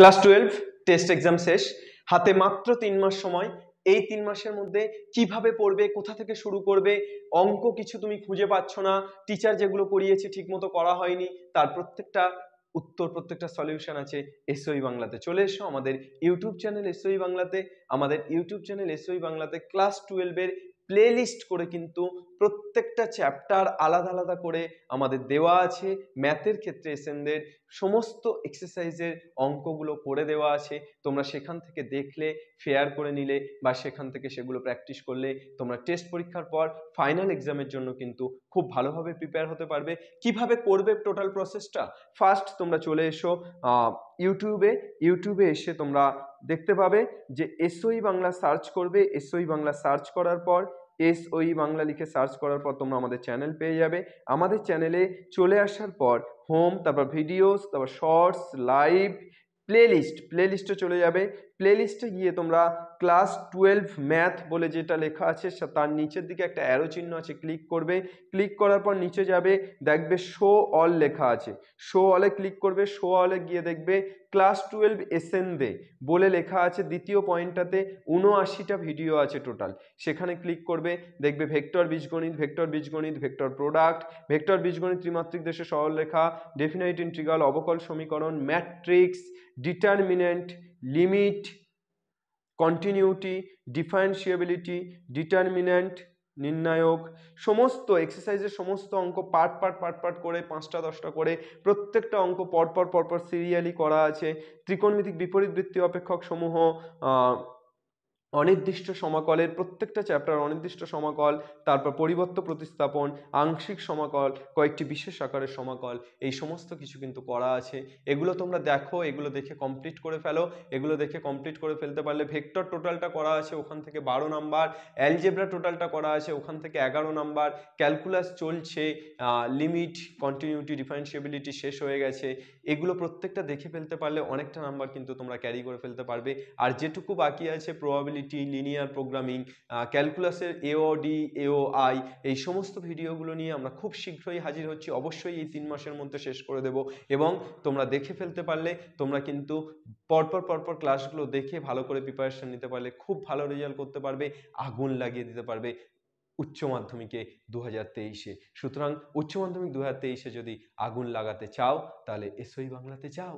Class twelve, test exam শেষ। হাতে মাত্র তিন মাস সময়। এই তিন মাসের মধ্যে কীভাবে পড়বে, কোথা থেকে শুরু করবে, অঙ্ক কিছু তুমি খুঁজে পাচ্ছ না, টিচার যেগুলো করিয়েছে ঠিকমতো করা হয়নি, তার প্রত্যেকটা উত্তর, প্রত্যেকটা সলিউশন আছে এসওই বাংলাতে। চলে এসো আমাদের ইউটিউব চ্যানেল এসওই বাংলাতে। আমাদের ইউটিউব চ্যানেল এসওই বাংলাতে ক্লাস টুয়েলভের প্লে লিস্ট করে কিন্তু প্রত্যেকটা চ্যাপ্টার আলাদা আলাদা করে আমাদের দেওয়া আছে। ম্যাথের ক্ষেত্রে এসেনদের সমস্ত এক্সারসাইজের অঙ্কগুলো করে দেওয়া আছে। তোমরা সেখান থেকে দেখলে ফেয়ার করে নিলে বা সেখান থেকে সেগুলো প্র্যাকটিস করলে তোমরা টেস্ট পরীক্ষার পর ফাইনাল এক্সামের জন্য কিন্তু খুব ভালোভাবে প্রিপেয়ার হতে পারবে। কীভাবে করবে টোটাল প্রসেসটা ফার্স্ট তোমরা চলে এসো ইউটিউবে ইউটিউবে এসে তোমরা দেখতে পাবে যে এসওই বাংলা সার্চ করবে। এসওই বাংলা সার্চ করার পর এস ওই বাংলা লিখে সার্চ করার পর তোমরা আমাদের চ্যানেল পেয়ে যাবে। আমাদের চ্যানেলে চলে আসার পর হোম, তারপর ভিডিওস, তারপর শর্টস, লাইভ, প্লেলিস্ট প্লেলিস্টে চলে যাবে। প্লেলিস্টে গিয়ে তোমরা ক্লাস টুয়েলভ ম্যাথ বলে যেটা লেখা আছে তার নিচের দিকে একটা অ্যারো চিহ্ন আছে ক্লিক করবে। ক্লিক করার পর নিচে যাবে, দেখবে শো অল লেখা আছে। শো অলে ক্লিক করবে শো অলে গিয়ে দেখবে ক্লাস টুয়েলভ এসএন দে বলে লেখা আছে দ্বিতীয় পয়েন্টটাতে উনআশিটা ভিডিও আছে টোটাল সেখানে ক্লিক করবে, দেখবে ভেক্টর বীজগণিত ভেক্টর বীজগণিত ভেক্টর প্রোডাক্ট ভেক্টর বীজগণিত ত্রিমাত্রিক দেশে সরল রেখা ডেফিনাইট ইন্ট্রিগাল অবকল সমীকরণ matrix determinant limit continuity differentiability determinant নির্ণায়ক, সমস্ত এক্সারসাইজের সমস্ত অঙ্ক পার্ট পার্ট পার্ট পার্ট করে পাঁচটা, দশটা করে প্রত্যেকটা অঙ্ক পরপর পরপর সিরিয়ালি করা আছে। ত্রিকোণমিতিক বিপরীত বৃত্তি অপেক্ষক সমূহ অনির্দিষ্ট সমাকলের প্রত্যেকটা চ্যাপ্টার অনির্দিষ্ট সমাকল, তারপর পরিবর্ত প্রতিস্থাপন, আংশিক সমাকল, কয়েকটি বিশেষ আকারের সমাকল, এই সমস্ত কিছু কিন্তু করা আছে। এগুলো তোমরা দেখো, এগুলো দেখে কমপ্লিট করে ফেলো। এগুলো দেখে কমপ্লিট করে ফেলতে পারলে ভেক্টর টোটালটা করা আছে ওখান থেকে বারো নাম্বার অ্যালজেব্রা টোটালটা করা আছে ওখান থেকে এগারো নাম্বার ক্যালকুলাস চলছে লিমিট কন্টিনিউটি ডিফারেন্সিয়েবিলিটি শেষ হয়ে গেছে। এগুলো প্রত্যেকটা দেখে ফেলতে পারলে অনেকটা নাম্বার কিন্তু তোমরা ক্যারি করে ফেলতে পারবে। আর যেটুকু বাকি আছে প্রবাবিলিটি লিনিয়ার প্রোগ্রামিং ক্যালকুলাসের এও ডি এও আই এই সমস্ত ভিডিওগুলো নিয়ে আমরা খুব শীঘ্রই হাজির হচ্ছি। অবশ্যই এই তিন মাসের মধ্যে শেষ করে দেব এবং তোমরা দেখে ফেলতে পারলে, তোমরা কিন্তু পরপর পরপর ক্লাসগুলো দেখে ভালো করে প্রিপারেশন নিতে পারলে, খুব ভালো রেজাল্ট করতে পারবে, আগুন লাগিয়ে দিতে পারবে উচ্চ মাধ্যমিকে দু হাজার তেইশে। সুতরাং উচ্চ মাধ্যমিক দু হাজার তেইশে যদি আগুন লাগাতে চাও, তাহলে এসওই বাংলাতে যাও